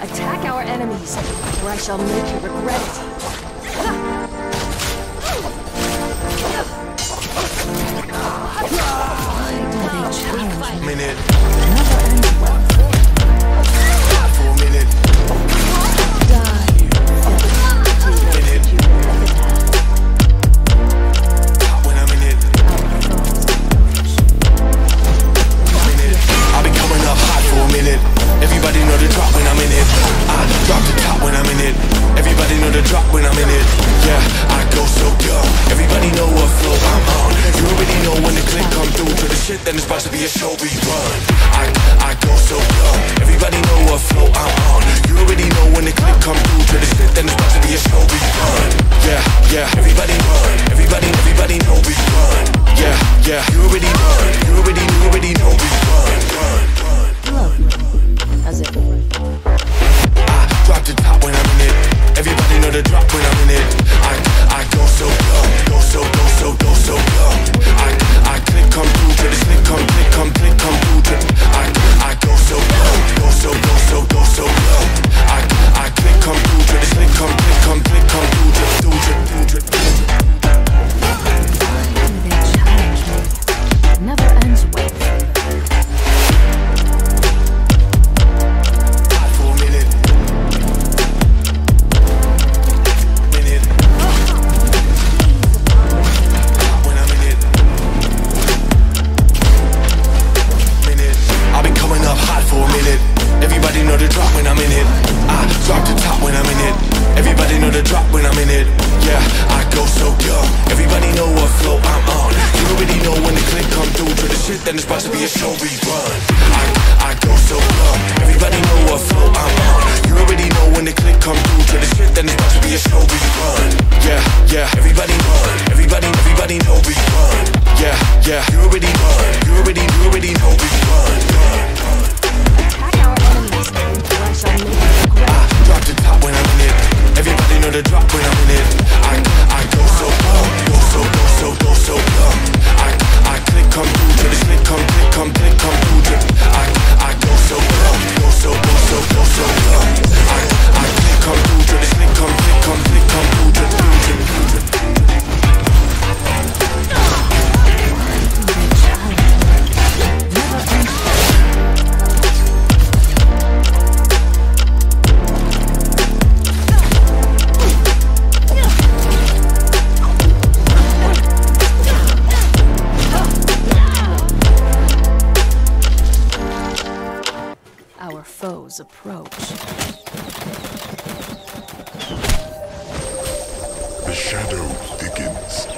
Attack our enemies, or I shall make you regret it. Why do they challenge me? Minute. Never well. shit, then it's about to be a show we run. I, I go so young. Everybody know what flow I'm on. You already know when the clip come through To the shit, then it's about to be a show we run. Yeah, yeah Everybody run. Everybody, everybody know we run. Yeah, yeah You already know. drop when I'm in it. I drop the top when I'm in it. Everybody know the drop when I'm in it. Yeah, I go so dumb. Everybody know what flow I'm on. You already know when the click come through. Through the shit, then it's about to be a show we run. shadows approach. The shadow thickens.